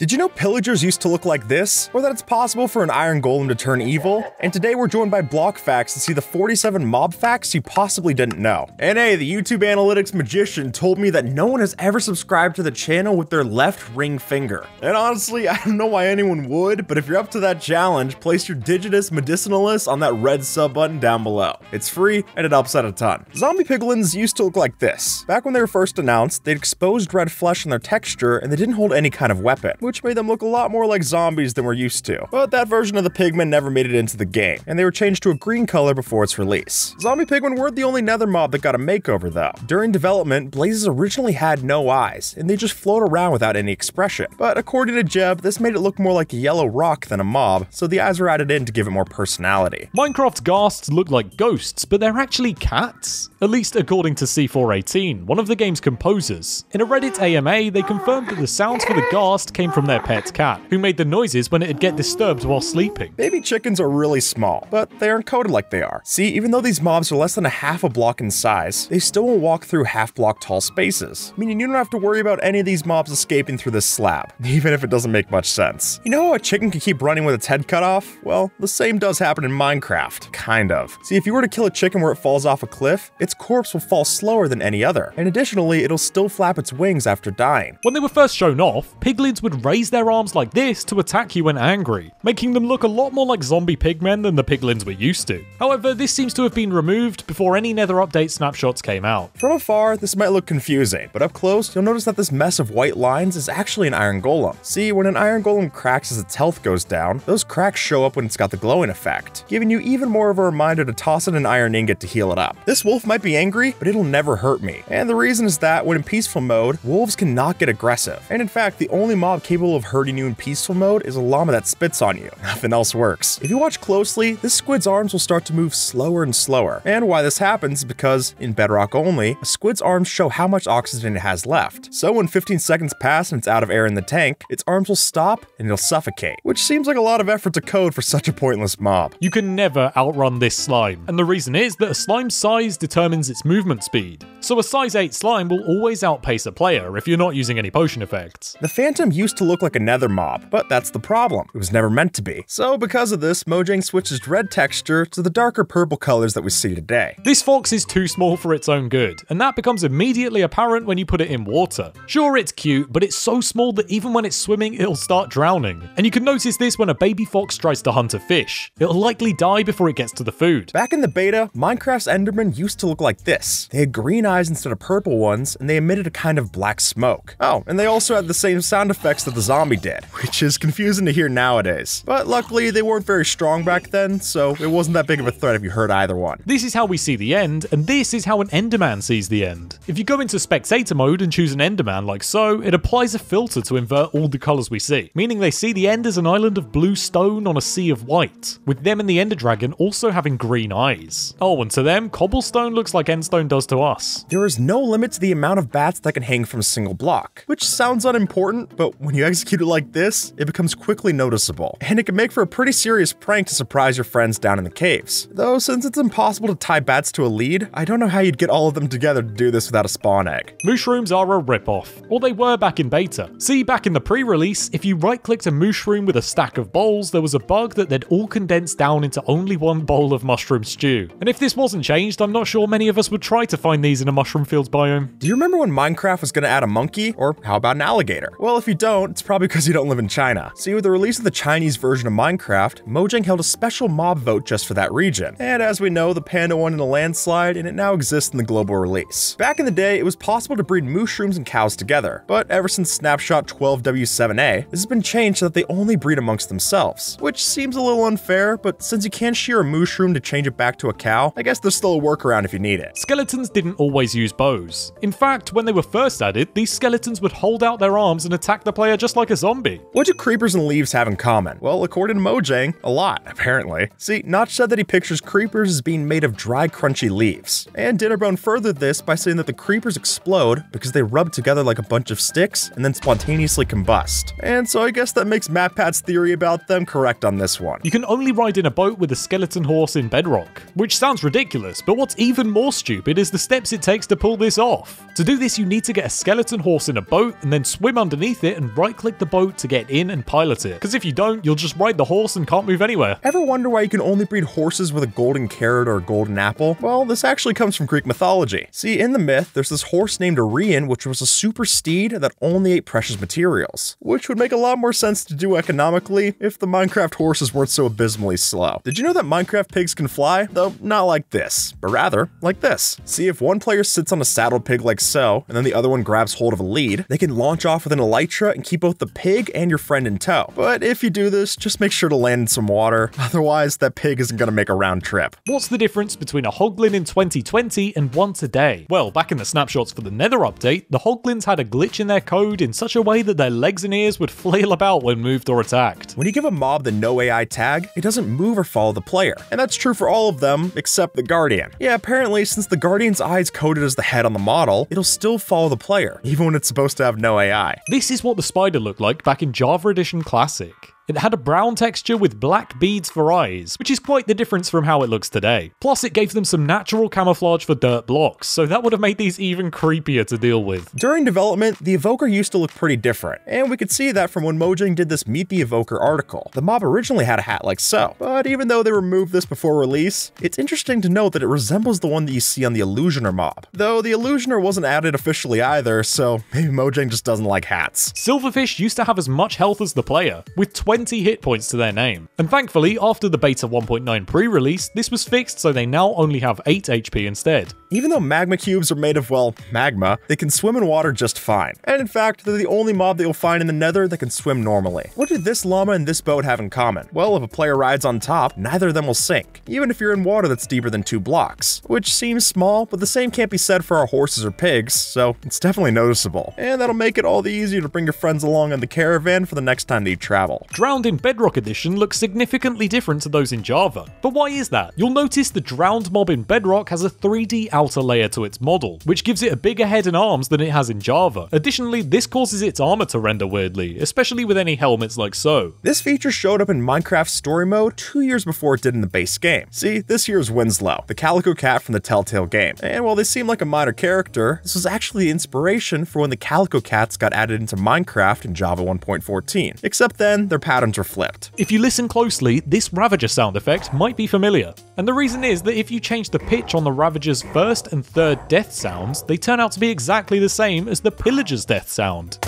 Did you know pillagers used to look like this? Or that it's possible for an iron golem to turn evil? And today we're joined by Block Facts to see the 47 mob facts you possibly didn't know. And hey, the YouTube analytics magician told me that no one has ever subscribed to the channel with their left ring finger. And honestly, I don't know why anyone would, but if you're up to that challenge, place your Digitus Medicinalis on that red sub button down below. It's free and it helps out a ton. Zombie piglins used to look like this. Back when they were first announced, they'd exposed red flesh on their texture and they didn't hold any kind of weapon which made them look a lot more like zombies than we're used to. But that version of the pigmen never made it into the game, and they were changed to a green color before its release. Zombie pigmen weren't the only nether mob that got a makeover though. During development, blazes originally had no eyes, and they just float around without any expression. But according to Jeb, this made it look more like a yellow rock than a mob, so the eyes were added in to give it more personality. Minecraft's ghasts look like ghosts, but they're actually cats. At least according to C418, one of the game's composers. In a Reddit AMA, they confirmed that the sounds for the ghast came from from their pet cat, who made the noises when it'd get disturbed while sleeping. Baby chickens are really small, but they aren't coded like they are. See, even though these mobs are less than a half a block in size, they still will walk through half block tall spaces, meaning you don't have to worry about any of these mobs escaping through this slab, even if it doesn't make much sense. You know how a chicken can keep running with its head cut off? Well, the same does happen in Minecraft, kind of. See, if you were to kill a chicken where it falls off a cliff, its corpse will fall slower than any other, and additionally, it'll still flap its wings after dying. When they were first shown off, piglins would raise their arms like this to attack you when angry, making them look a lot more like zombie pigmen than the piglins we're used to. However, this seems to have been removed before any Nether update snapshots came out. From afar, this might look confusing, but up close, you'll notice that this mess of white lines is actually an iron golem. See, when an iron golem cracks as its health goes down, those cracks show up when it's got the glowing effect, giving you even more of a reminder to toss in an iron ingot to heal it up. This wolf might be angry, but it'll never hurt me. And the reason is that when in peaceful mode, wolves cannot get aggressive. And in fact, the only mob capable of hurting hurting you in peaceful mode is a llama that spits on you. Nothing else works. If you watch closely, this squid's arms will start to move slower and slower. And why this happens is because, in Bedrock only, a squid's arms show how much oxygen it has left. So when 15 seconds pass and it's out of air in the tank, its arms will stop and it'll suffocate, which seems like a lot of effort to code for such a pointless mob. You can never outrun this slime, and the reason is that a slime's size determines its movement speed. So a size 8 slime will always outpace a player if you're not using any potion effects. The Phantom used to look like a nether mob, but that's the problem. It was never meant to be. So because of this, Mojang switches red texture to the darker purple colors that we see today. This fox is too small for its own good, and that becomes immediately apparent when you put it in water. Sure, it's cute, but it's so small that even when it's swimming, it'll start drowning. And you can notice this when a baby fox tries to hunt a fish. It'll likely die before it gets to the food. Back in the beta, Minecraft's Enderman used to look like this. They had green eyes instead of purple ones, and they emitted a kind of black smoke. Oh, and they also had the same sound effects that the zombie did, which is confusing to hear nowadays. But luckily, they weren't very strong back then, so it wasn't that big of a threat if you heard either one. This is how we see the end, and this is how an Enderman sees the end. If you go into spectator mode and choose an Enderman like so, it applies a filter to invert all the colours we see, meaning they see the end as an island of blue stone on a sea of white, with them and the Ender Dragon also having green eyes. Oh, and to them, cobblestone looks like endstone does to us. There is no limit to the amount of bats that can hang from a single block, which sounds unimportant, but when you execute it like this, it becomes quickly noticeable, and it can make for a pretty serious prank to surprise your friends down in the caves. Though, since it's impossible to tie bats to a lead, I don't know how you'd get all of them together to do this without a spawn egg. Mushrooms are a ripoff, or they were back in beta. See, back in the pre-release, if you right-clicked a mushroom with a stack of bowls, there was a bug that they'd all condensed down into only one bowl of mushroom stew. And if this wasn't changed, I'm not sure many of us would try to find these in a mushroom fields biome. Do you remember when Minecraft was going to add a monkey? Or how about an alligator? Well, if you don't, it's probably because you don't live in China. See, with the release of the Chinese version of Minecraft, Mojang held a special mob vote just for that region. And as we know, the panda won in a landslide, and it now exists in the global release. Back in the day, it was possible to breed mushrooms and cows together, but ever since Snapshot 12W7A, this has been changed so that they only breed amongst themselves, which seems a little unfair, but since you can't shear a mushroom to change it back to a cow, I guess there's still a workaround if you need it. Skeletons didn't always use bows. In fact, when they were first added, these skeletons would hold out their arms and attack the player just like a zombie. What do creepers and leaves have in common? Well, according to Mojang, a lot, apparently. See, Notch said that he pictures creepers as being made of dry, crunchy leaves. And Dinnerbone furthered this by saying that the creepers explode because they rub together like a bunch of sticks and then spontaneously combust. And so I guess that makes MatPat's theory about them correct on this one. You can only ride in a boat with a skeleton horse in Bedrock, which sounds ridiculous, but what's even more stupid is the steps it takes to pull this off. To do this, you need to get a skeleton horse in a boat and then swim underneath it and ride right click the boat to get in and pilot it. Because if you don't, you'll just ride the horse and can't move anywhere. Ever wonder why you can only breed horses with a golden carrot or a golden apple? Well, this actually comes from Greek mythology. See, in the myth, there's this horse named Arion, which was a super steed that only ate precious materials, which would make a lot more sense to do economically if the Minecraft horses weren't so abysmally slow. Did you know that Minecraft pigs can fly? Though not like this, but rather like this. See, if one player sits on a saddled pig like so, and then the other one grabs hold of a lead, they can launch off with an elytra and keep both the pig and your friend in tow. But if you do this, just make sure to land in some water, otherwise that pig isn't gonna make a round trip. What's the difference between a Hoglin in 2020 and one today? Well, back in the snapshots for the Nether update, the Hoglins had a glitch in their code in such a way that their legs and ears would flail about when moved or attacked. When you give a mob the no AI tag, it doesn't move or follow the player. And that's true for all of them except the Guardian. Yeah, apparently, since the Guardian's eyes coded as the head on the model, it'll still follow the player, even when it's supposed to have no AI. This is what the spider looked like back in Java Edition Classic. It had a brown texture with black beads for eyes, which is quite the difference from how it looks today. Plus, it gave them some natural camouflage for dirt blocks, so that would have made these even creepier to deal with. During development, the Evoker used to look pretty different, and we could see that from when Mojang did this Meet the Evoker article. The mob originally had a hat like so, but even though they removed this before release, it's interesting to note that it resembles the one that you see on the Illusioner mob. Though the Illusioner wasn't added officially either, so maybe Mojang just doesn't like hats. Silverfish used to have as much health as the player, with 20 hit points to their name. And thankfully, after the beta 1.9 pre-release, this was fixed so they now only have 8 HP instead. Even though magma cubes are made of, well, magma, they can swim in water just fine. And in fact, they're the only mob that you'll find in the nether that can swim normally. What do this llama and this boat have in common? Well, if a player rides on top, neither of them will sink, even if you're in water that's deeper than two blocks. Which seems small, but the same can't be said for our horses or pigs, so it's definitely noticeable. And that'll make it all the easier to bring your friends along in the caravan for the next time you travel. Drowned in Bedrock Edition looks significantly different to those in Java. But why is that? You'll notice the drowned mob in Bedrock has a 3D outer layer to its model, which gives it a bigger head and arms than it has in Java. Additionally, this causes its armor to render weirdly, especially with any helmets like so. This feature showed up in Minecraft Story Mode two years before it did in the base game. See, this here's Winslow, the calico cat from the Telltale game. And while they seem like a minor character, this was actually the inspiration for when the calico cats got added into Minecraft in Java 1.14. Except then, their patterns were flipped. If you listen closely, this Ravager sound effect might be familiar. And the reason is that if you change the pitch on the Ravager's first and third death sounds, they turn out to be exactly the same as the Pillager's death sound.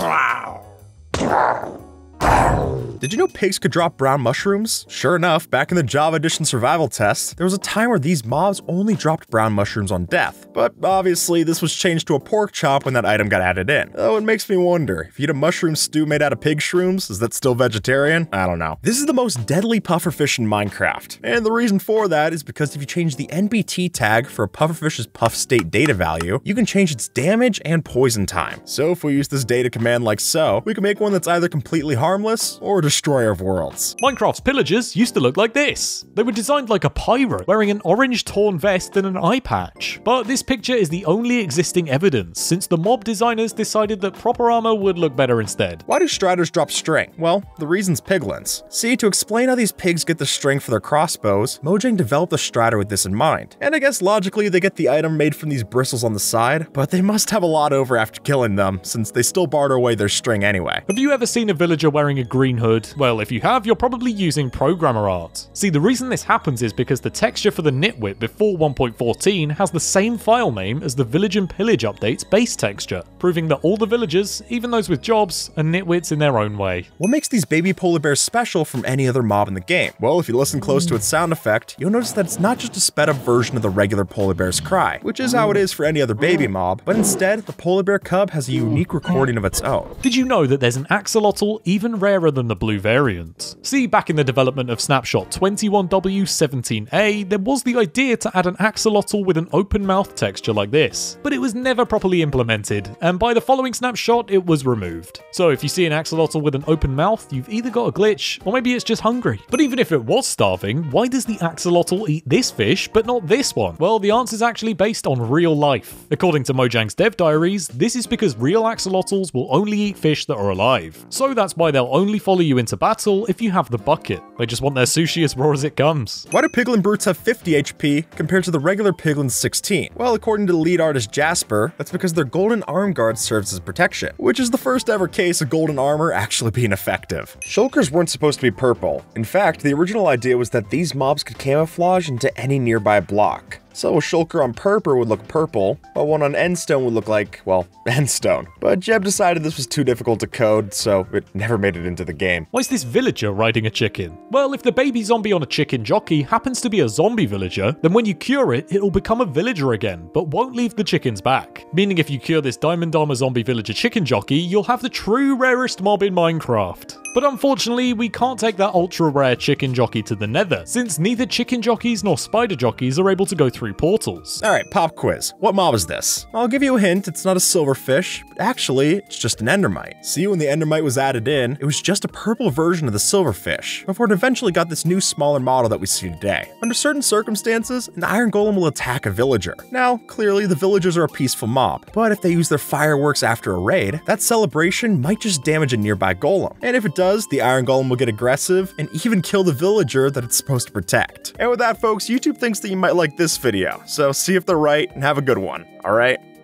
Did you know pigs could drop brown mushrooms? Sure enough, back in the Java Edition survival test, there was a time where these mobs only dropped brown mushrooms on death. But obviously, this was changed to a pork chop when that item got added in. Though it makes me wonder, if you eat a mushroom stew made out of pig shrooms, is that still vegetarian? I don't know. This is the most deadly pufferfish in Minecraft. And the reason for that is because if you change the NBT tag for a pufferfish's puff state data value, you can change its damage and poison time. So if we use this data command like so, we can make one that's either completely harmless or destroyer of worlds. Minecraft's pillagers used to look like this. They were designed like a pirate, wearing an orange torn vest and an eye patch. But this picture is the only existing evidence, since the mob designers decided that proper armor would look better instead. Why do striders drop string? Well, the reason's piglins. See, to explain how these pigs get the string for their crossbows, Mojang developed the strider with this in mind. And I guess logically they get the item made from these bristles on the side, but they must have a lot over after killing them, since they still barter away their string anyway. Have you ever seen a villager wearing a green hood? Well, if you have, you're probably using programmer art. See, the reason this happens is because the texture for the nitwit before 1.14 has the same file name as the Village and Pillage update's base texture, proving that all the villagers, even those with jobs, are nitwits in their own way. What makes these baby polar bears special from any other mob in the game? Well, if you listen close to its sound effect, you'll notice that it's not just a sped up version of the regular polar bear's cry, which is how it is for any other baby mob, but instead, the polar bear cub has a unique recording of its own. Did you know that there's an axolotl even rarer than the blue variant? See, back in the development of Snapshot 21W17A, there was the idea to add an axolotl with an open mouth texture like this, but it was never properly implemented, and by the following snapshot, it was removed. So if you see an axolotl with an open mouth, you've either got a glitch, or maybe it's just hungry. But even if it was starving, why does the axolotl eat this fish, but not this one? Well, the answer's actually based on real life. According to Mojang's dev diaries, this is because real axolotls will only eat fish that are alive. So that's why they'll only follow you you into battle if you have the bucket. They just want their sushi as raw as it comes. Why do Piglin Brutes have 50 HP compared to the regular Piglin's 16? Well, according to lead artist Jasper, that's because their golden arm guard serves as protection, which is the first ever case of golden armor actually being effective. Shulkers weren't supposed to be purple. In fact, the original idea was that these mobs could camouflage into any nearby block. So a shulker on purple would look purple, while one on endstone would look like, well, endstone. But Jeb decided this was too difficult to code, so it never made it into the game. Why is this villager riding a chicken? Well, if the baby zombie on a chicken jockey happens to be a zombie villager, then when you cure it, it'll become a villager again, but won't leave the chickens back. Meaning if you cure this Diamond Armor zombie villager chicken jockey, you'll have the true rarest mob in Minecraft. But unfortunately, we can't take that ultra rare chicken jockey to the nether, since neither chicken jockeys nor spider jockeys are able to go through portals. Alright, pop quiz. What mob is this? I'll give you a hint, it's not a silverfish, but actually, it's just an endermite. See, when the endermite was added in, it was just a purple version of the silverfish, before it eventually got this new smaller model that we see today. Under certain circumstances, an iron golem will attack a villager. Now, clearly, the villagers are a peaceful mob, but if they use their fireworks after a raid, that celebration might just damage a nearby golem. And if it does, the Iron Golem will get aggressive and even kill the villager that it's supposed to protect. And with that, folks, YouTube thinks that you might like this video, so see if they're right and have a good one, alright?